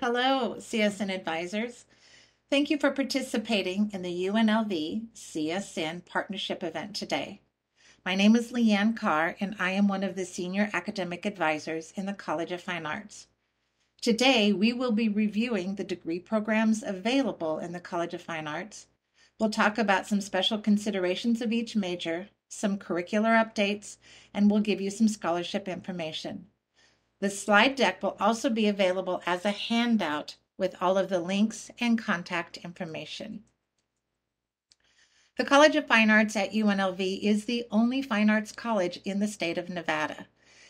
Hello, CSN advisors. Thank you for participating in the UNLV CSN partnership event today. My name is Leanne Carr, and I am one of the senior academic advisors in the College of Fine Arts. Today, we will be reviewing the degree programs available in the College of Fine Arts. We'll talk about some special considerations of each major, some curricular updates, and we'll give you some scholarship information. The slide deck will also be available as a handout with all of the links and contact information. The College of Fine Arts at UNLV is the only fine arts college in the state of Nevada.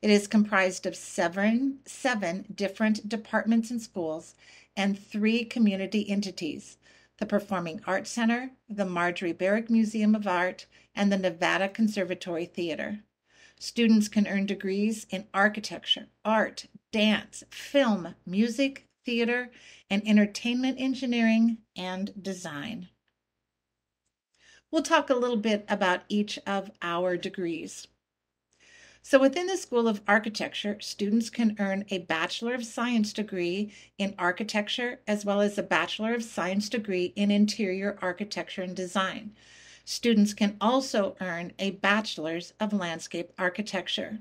It is comprised of seven, seven different departments and schools and three community entities the Performing Arts Center, the Marjorie Barrick Museum of Art, and the Nevada Conservatory Theater. Students can earn degrees in architecture, art, dance, film, music, theater, and entertainment engineering and design. We'll talk a little bit about each of our degrees. So, within the School of Architecture, students can earn a Bachelor of Science degree in architecture as well as a Bachelor of Science degree in interior architecture and design. Students can also earn a Bachelor's of Landscape Architecture.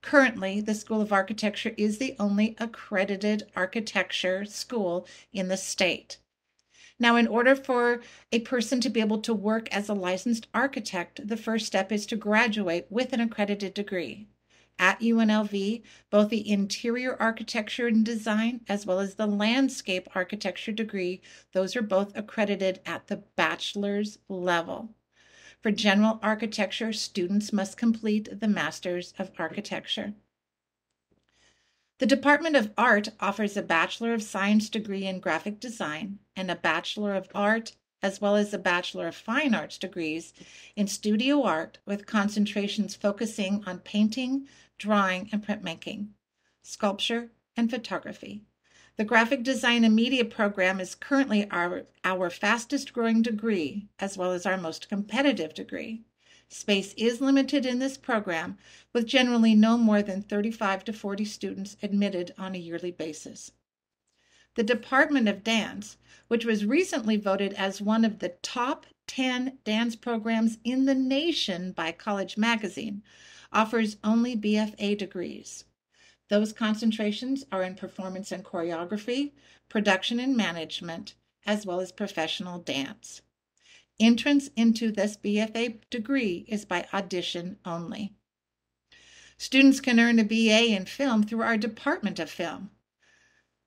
Currently, the School of Architecture is the only accredited architecture school in the state. Now, in order for a person to be able to work as a licensed architect, the first step is to graduate with an accredited degree at UNLV, both the interior architecture and design as well as the landscape architecture degree, those are both accredited at the bachelor's level. For general architecture, students must complete the Master's of Architecture. The Department of Art offers a Bachelor of Science degree in graphic design and a Bachelor of Art as well as a Bachelor of Fine Arts degrees in studio art with concentrations focusing on painting, drawing, and printmaking, sculpture, and photography. The graphic design and media program is currently our, our fastest growing degree, as well as our most competitive degree. Space is limited in this program, with generally no more than 35 to 40 students admitted on a yearly basis. The Department of Dance, which was recently voted as one of the top 10 dance programs in the nation by College Magazine, offers only BFA degrees. Those concentrations are in performance and choreography, production and management, as well as professional dance. Entrance into this BFA degree is by audition only. Students can earn a BA in film through our Department of Film.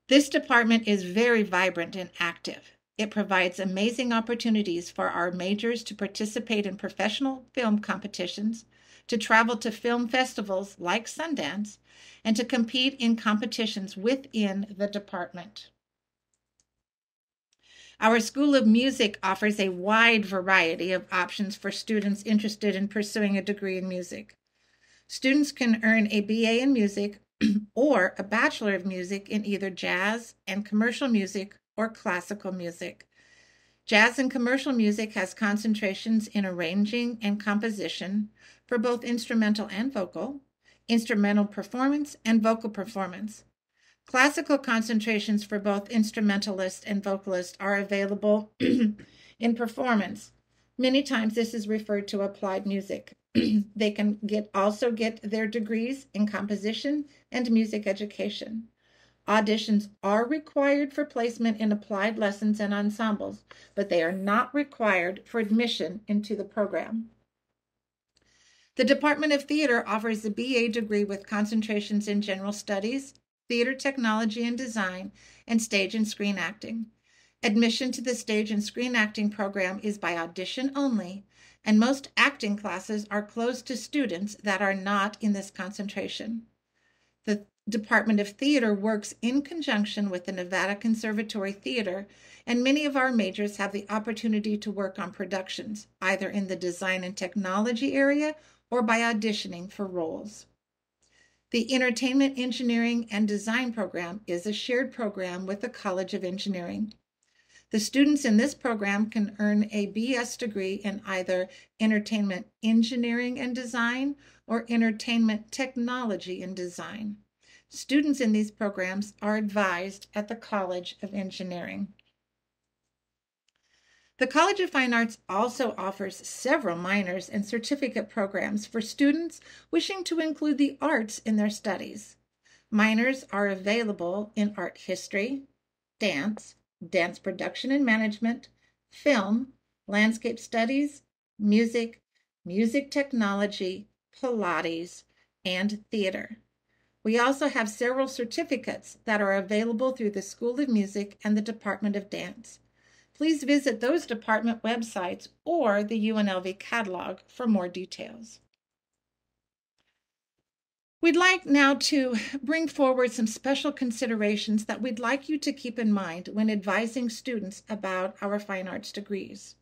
This department is very vibrant and active. It provides amazing opportunities for our majors to participate in professional film competitions, to travel to film festivals like Sundance, and to compete in competitions within the department. Our School of Music offers a wide variety of options for students interested in pursuing a degree in music. Students can earn a BA in music or a Bachelor of Music in either jazz and commercial music or classical music. Jazz and commercial music has concentrations in arranging and composition for both instrumental and vocal, instrumental performance, and vocal performance. Classical concentrations for both instrumentalist and vocalist are available in performance. Many times this is referred to applied music. they can get also get their degrees in composition and music education. Auditions are required for placement in applied lessons and ensembles, but they are not required for admission into the program. The Department of Theater offers a BA degree with concentrations in general studies, theater technology and design, and stage and screen acting. Admission to the stage and screen acting program is by audition only, and most acting classes are closed to students that are not in this concentration. The Department of Theater works in conjunction with the Nevada Conservatory Theater, and many of our majors have the opportunity to work on productions, either in the design and technology area or by auditioning for roles. The Entertainment Engineering and Design program is a shared program with the College of Engineering. The students in this program can earn a BS degree in either Entertainment Engineering and Design or Entertainment Technology and Design. Students in these programs are advised at the College of Engineering. The College of Fine Arts also offers several minors and certificate programs for students wishing to include the arts in their studies. Minors are available in art history, dance, dance production and management, film, landscape studies, music, music technology, Pilates, and theater. We also have several certificates that are available through the School of Music and the Department of Dance. Please visit those department websites or the UNLV catalog for more details. We'd like now to bring forward some special considerations that we'd like you to keep in mind when advising students about our fine arts degrees.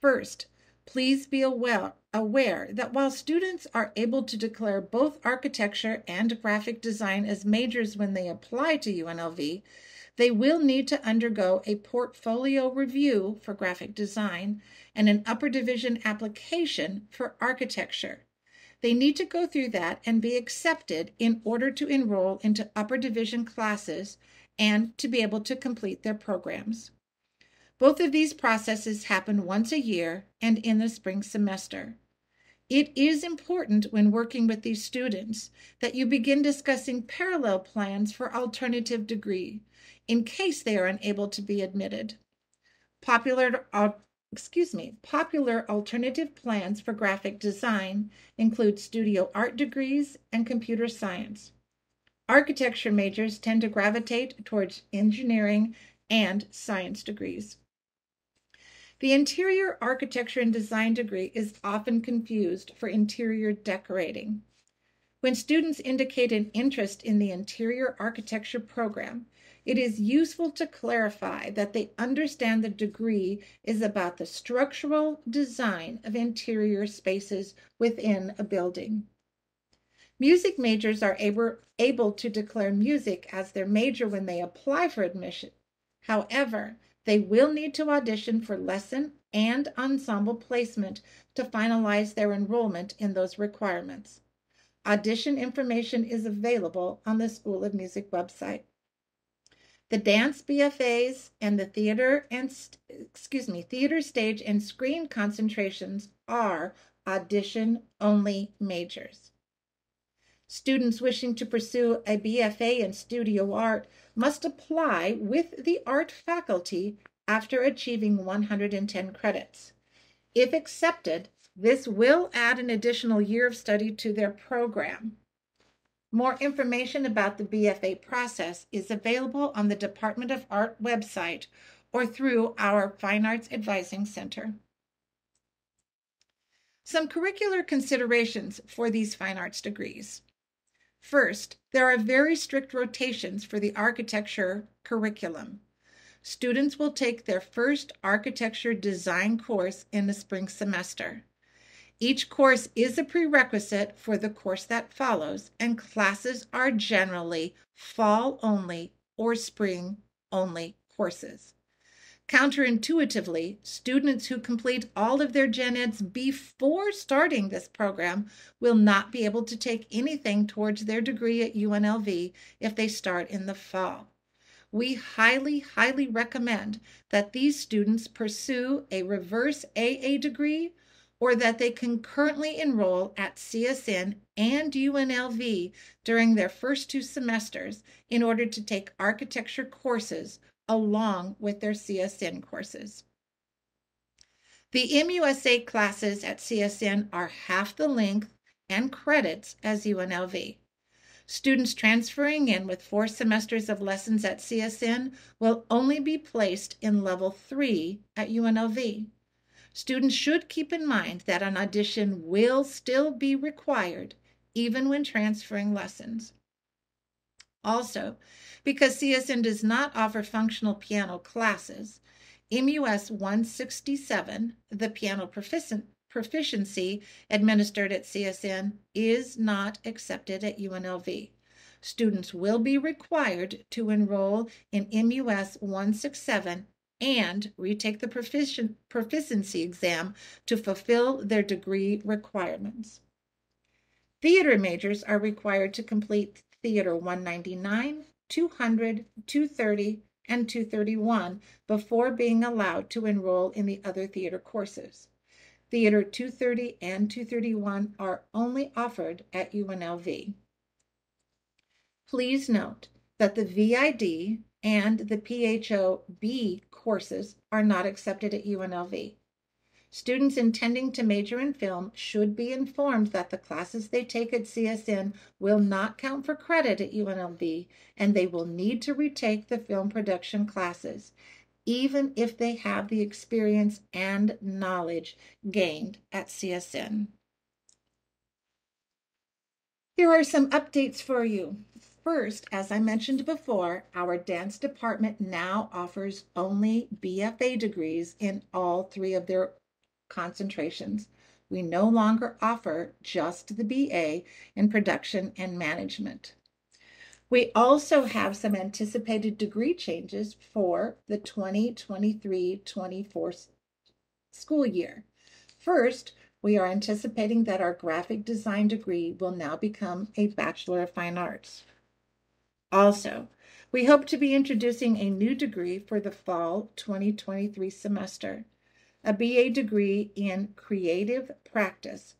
First, please be aware, that while students are able to declare both architecture and graphic design as majors when they apply to UNLV, they will need to undergo a portfolio review for graphic design and an upper division application for architecture. They need to go through that and be accepted in order to enroll into upper division classes and to be able to complete their programs. Both of these processes happen once a year and in the spring semester. It is important when working with these students that you begin discussing parallel plans for alternative degree in case they are unable to be admitted. Popular excuse me, popular alternative plans for graphic design include studio art degrees and computer science. Architecture majors tend to gravitate towards engineering and science degrees. The interior architecture and design degree is often confused for interior decorating. When students indicate an interest in the interior architecture program, it is useful to clarify that they understand the degree is about the structural design of interior spaces within a building. Music majors are able, able to declare music as their major when they apply for admission. However, they will need to audition for lesson and ensemble placement to finalize their enrollment in those requirements. Audition information is available on the School of Music website. The dance BFAs and the theater and excuse me, theater stage and screen concentrations are audition only majors. Students wishing to pursue a BFA in studio art must apply with the art faculty after achieving 110 credits. If accepted, this will add an additional year of study to their program. More information about the BFA process is available on the Department of Art website or through our Fine Arts Advising Center. Some curricular considerations for these fine arts degrees. First, there are very strict rotations for the architecture curriculum. Students will take their first architecture design course in the spring semester. Each course is a prerequisite for the course that follows, and classes are generally fall only or spring only courses. Counterintuitively, students who complete all of their gen eds before starting this program will not be able to take anything towards their degree at UNLV if they start in the fall. We highly, highly recommend that these students pursue a reverse AA degree or that they concurrently enroll at CSN and UNLV during their first two semesters in order to take architecture courses along with their CSN courses. The MUSA classes at CSN are half the length and credits as UNLV. Students transferring in with four semesters of lessons at CSN will only be placed in level three at UNLV. Students should keep in mind that an audition will still be required even when transferring lessons. Also, because CSN does not offer functional piano classes, MUS 167, the piano proficiency administered at CSN, is not accepted at UNLV. Students will be required to enroll in MUS 167 and retake the proficien- proficiency exam to fulfill their degree requirements. Theater majors are required to complete Theater 199, 200, 230, and 231 before being allowed to enroll in the other theater courses. Theater 230 and 231 are only offered at UNLV. Please note that the VID and the PHOB courses are not accepted at UNLV. Students intending to major in film should be informed that the classes they take at CSN will not count for credit at UNLV and they will need to retake the film production classes, even if they have the experience and knowledge gained at CSN. Here are some updates for you. First, as I mentioned before, our dance department now offers only BFA degrees in all three of their concentrations. We no longer offer just the BA in production and management. We also have some anticipated degree changes for the 2023 24 school year. First, we are anticipating that our graphic design degree will now become a Bachelor of Fine Arts. Also, we hope to be introducing a new degree for the fall 2023 semester a BA degree in creative practice.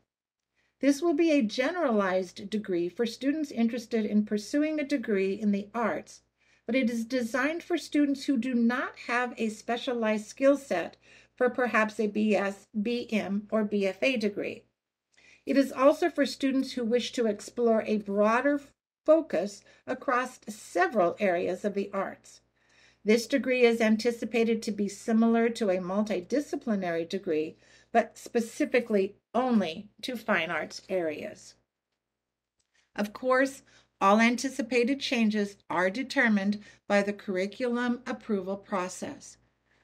This will be a generalized degree for students interested in pursuing a degree in the arts, but it is designed for students who do not have a specialized skill set for perhaps a BS, BM, or BFA degree. It is also for students who wish to explore a broader focus across several areas of the arts. This degree is anticipated to be similar to a multidisciplinary degree, but specifically only to fine arts areas. Of course, all anticipated changes are determined by the curriculum approval process.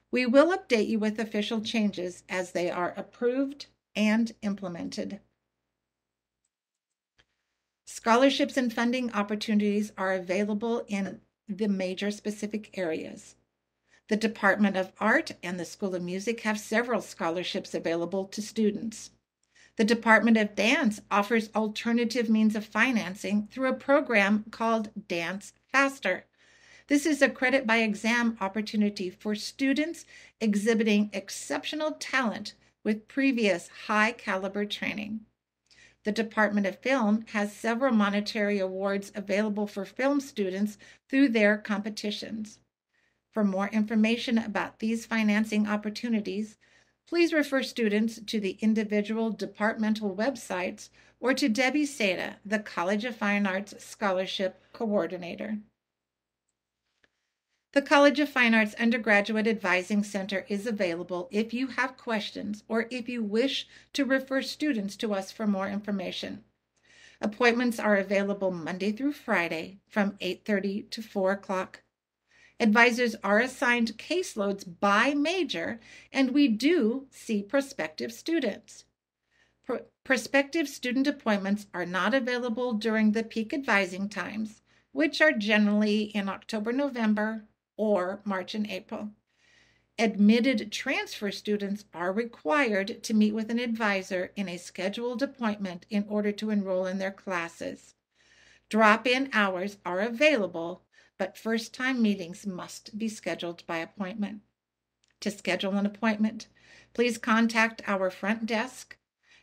We will update you with official changes as they are approved and implemented. Scholarships and funding opportunities are available in the major specific areas. The Department of Art and the School of Music have several scholarships available to students. The Department of Dance offers alternative means of financing through a program called Dance Faster. This is a credit by exam opportunity for students exhibiting exceptional talent with previous high caliber training. The Department of Film has several monetary awards available for film students through their competitions. For more information about these financing opportunities, please refer students to the individual departmental websites or to Debbie Seda, the College of Fine Arts Scholarship Coordinator. The College of Fine Arts Undergraduate Advising Center is available if you have questions or if you wish to refer students to us for more information. Appointments are available Monday through Friday from 8:30 to 4 o'clock. Advisors are assigned caseloads by major, and we do see prospective students. Pro- prospective student appointments are not available during the peak advising times, which are generally in October, November, or March and April. Admitted transfer students are required to meet with an advisor in a scheduled appointment in order to enroll in their classes. Drop in hours are available, but first time meetings must be scheduled by appointment. To schedule an appointment, please contact our front desk.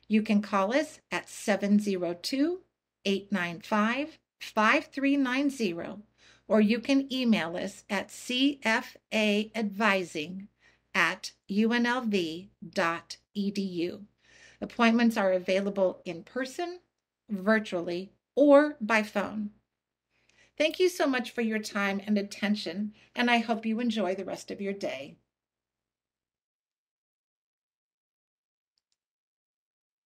You can call us at 702 895 5390 or you can email us at cfaadvising at unlv.edu. Appointments are available in person, virtually, or by phone. Thank you so much for your time and attention, and I hope you enjoy the rest of your day.